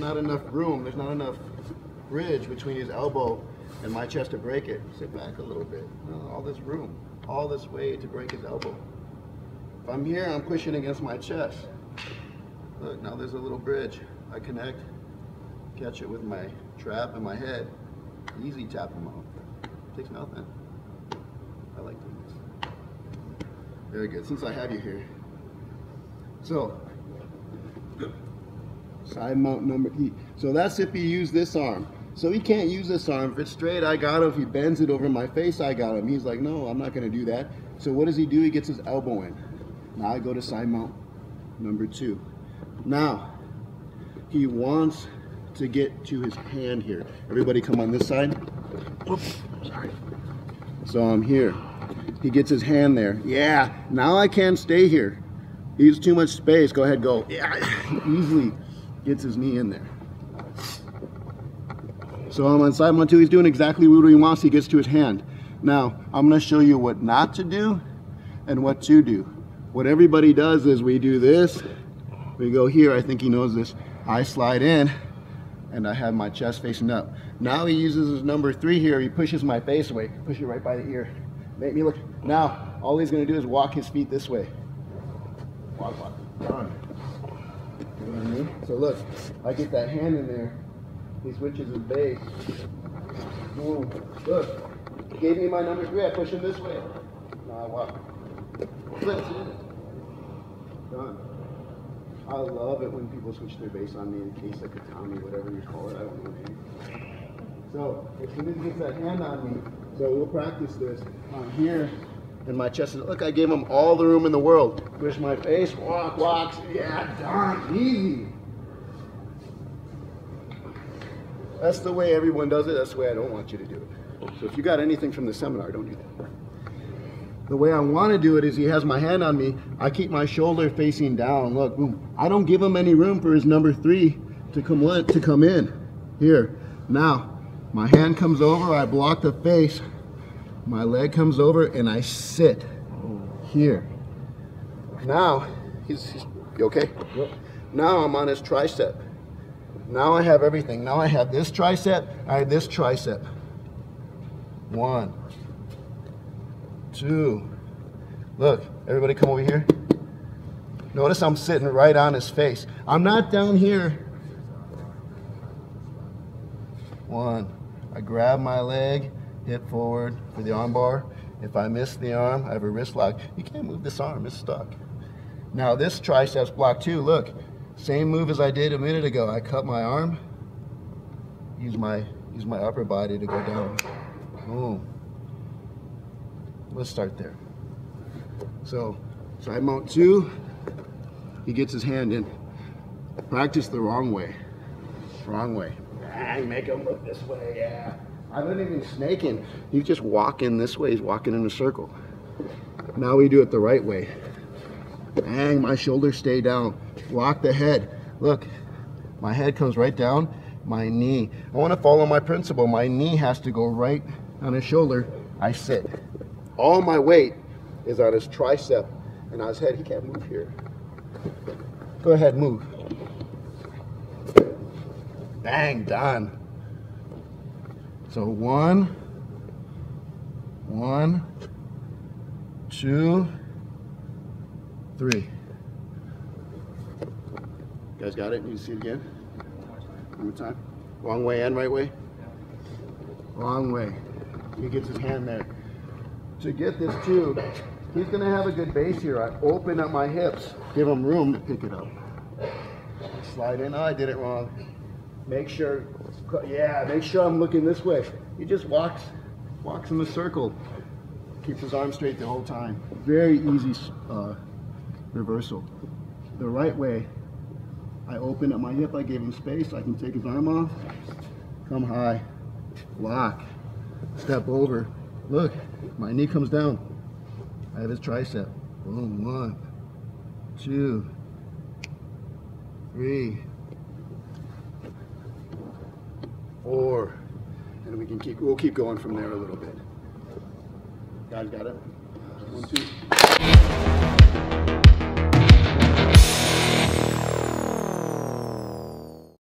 not enough room, there's not enough bridge between his elbow and my chest to break it. Sit back a little bit. All this room, all this way to break his elbow. If I'm here, I'm pushing against my chest. Look, now there's a little bridge. I connect, catch it with my trap and my head. Easy tap him out. Takes nothing. I like doing this. Very good. Since I have you here. So, side mount number E. So that's if he used this arm. So he can't use this arm. If it's straight, I got him. If he bends it over my face, I got him. He's like, no, I'm not going to do that. So what does he do? He gets his elbow in. Now I go to side mount number two. Now, he wants to get to his hand here. Everybody come on this side. Oops, sorry. So I'm here. He gets his hand there. Yeah, now I can't stay here. He's too much space. Go ahead, go. Yeah, easily gets his knee in there. So I'm on side one, two. He's doing exactly what he wants. He gets to his hand. Now, I'm going to show you what not to do and what to do. What everybody does is we do this. We go here. I think he knows this. I slide in and I have my chest facing up. Now he uses his number three here. He pushes my face away. Push it right by the ear. Make me look. Now, all he's going to do is walk his feet this way. Walk, walk. You know what I mean? So look, I get that hand in there. He switches his base. Boom. Look. He gave me my number three. I push him this way. Now I walk. Flips in. Done. I love it when people switch their base on me in kesa gatame, whatever you call it. I don't know. So as soon as he gets that hand on me, so we'll practice this on here. And my chest look, I gave him all the room in the world. Push my face, walk, walks. Yeah, done. Easy. That's the way everyone does it. That's the way I don't want you to do it. So if you got anything from the seminar, don't do that. The way I want to do it is he has my hand on me. I keep my shoulder facing down. Look, boom. I don't give him any room for his number three to come in, to come in. Here. Now, my hand comes over. I block the face. My leg comes over and I sit here. Now, he's, he's you okay? Now I'm on his tricep. Now I have everything. Now I have this tricep, I have this tricep. One, two. Look, everybody come over here. Notice I'm sitting right on his face. I'm not down here. One. I grab my leg, hip forward for the arm bar. If I miss the arm, I have a wrist lock. You can't move this arm, it's stuck. Now this tricep's blocked too. Look, same move as I did a minute ago. I cut my arm, use my use my upper body to go down. Boom. Let's start there. So, side mount two, he gets his hand in. Practice the wrong way. Wrong way. Bang, make him look this way, yeah. I wasn't even snaking. He's just walking this way. He's walking in a circle. Now we do it the right way. Bang, my shoulders stay down. Lock the head. Look, my head comes right down. My knee. I want to follow my principle. My knee has to go right on his shoulder. I sit. All my weight is on his tricep and on his head. He can't move here. Go ahead, move. Bang, done. So one, one, two, three. You guys got it? You can see it again? One more time. Wrong way and right way? Wrong way. He gets his hand there. To get this too, he's gonna have a good base here. I open up my hips, give him room to pick it up. Slide in. Oh, I did it wrong. Make sure, yeah, make sure I'm looking this way. He just walks, walks in the circle. Keeps his arm straight the whole time. Very easy uh, reversal. The right way, I open up my hip, I gave him space, I can take his arm off, come high, lock, step over. Look, my knee comes down. I have his tricep. Boom, one, two, three, four, and we can keep, we'll keep going from there a little bit. Guys got it? One, two.